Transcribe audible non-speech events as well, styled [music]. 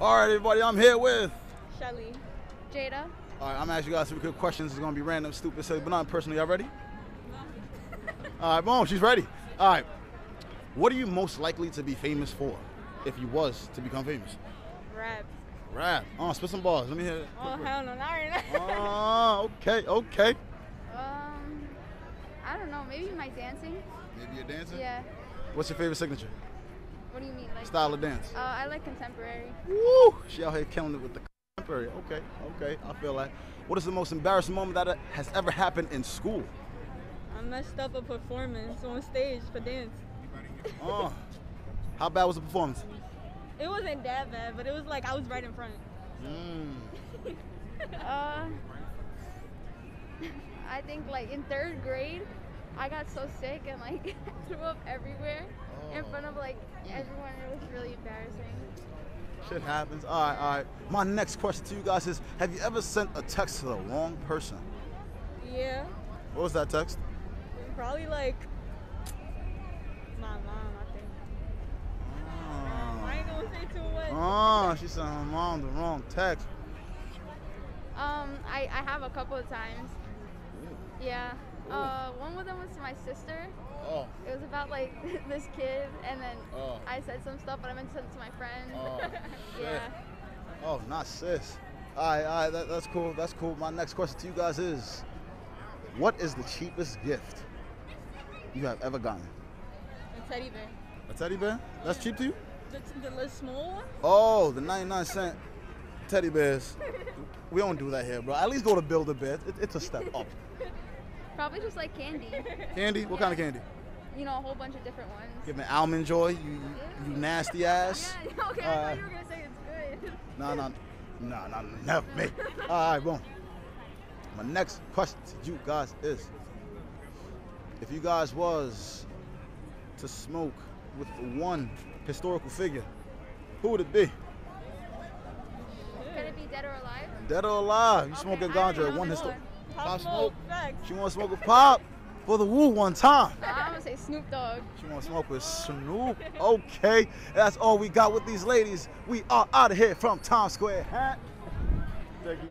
All right, everybody, I'm here with. Shelly. Jada. All right, I'm gonna ask you guys some good questions. It's gonna be random, stupid, silly, but not personal. Y'all ready? [laughs] All right, boom, she's ready. All right, what are you most likely to be famous for, if you was to become famous? Rap. Rap. Oh, spit some balls. Let me hear. it. Oh, Quick, quick. hell no, not right now. Oh, okay, okay. Um, I don't know. Maybe my dancing. Maybe you're dancing. Yeah. What's your favorite signature? What do you mean? Like. Style of dance. Uh, I like contemporary. Woo! She out here killing it with the contemporary. Okay, okay, I feel like. What is the most embarrassing moment that has ever happened in school? I messed up a performance on stage for dance. Oh, how bad was the performance? It wasn't that bad, but it was like I was right in front. Mm. [laughs] Uh, [laughs] I think like in third grade, I got so sick and like [laughs] threw up everywhere in front of like everyone. It was really embarrassing. Shit happens. All right, all right. My next question to you guys is: Have you ever sent a text to the wrong person? Yeah. What was that text? Probably like my mom, I think. I ain't gonna say too much. Oh, she sent her mom the wrong text. Um, I, I have a couple of times. Yeah. Uh, one of them was to my sister. Oh, It was about like [laughs] this kid, and then Oh. I said some stuff, but I meant to send it to my friend. Oh, [laughs] yeah. oh, not sis. All right, all right. That, that's cool. That's cool. My next question to you guys is: What is the cheapest gift you have ever gotten? A teddy bear. A teddy bear? That's cheap to you? The, the little small one? Oh, the 99 cent teddy bears. [laughs] We don't do that here, bro. At least go to Build a Bear. It, it's a step up. Probably just like candy. Candy? What kind of candy? You know, a whole bunch of different ones. Give me almond joy. You, you, you nasty [laughs] ass. Yeah, [laughs] okay, I Uh, thought you were gonna say it's good. No, no, no, no, never me. [laughs] All right, boom. My next question to you guys is: If you guys was to smoke with one historical figure, who would it be? Can it be dead or alive? Dead or alive? You Okay, smoking ganja? One historical. Pop Pop smoke. Smoke. Facts. She want to smoke with Pop for the woo one time. I'm gonna say Snoop Dogg. She want to smoke with Snoop. Okay, that's all we got with these ladies. We are out of here from Times Square. Huh? Thank you.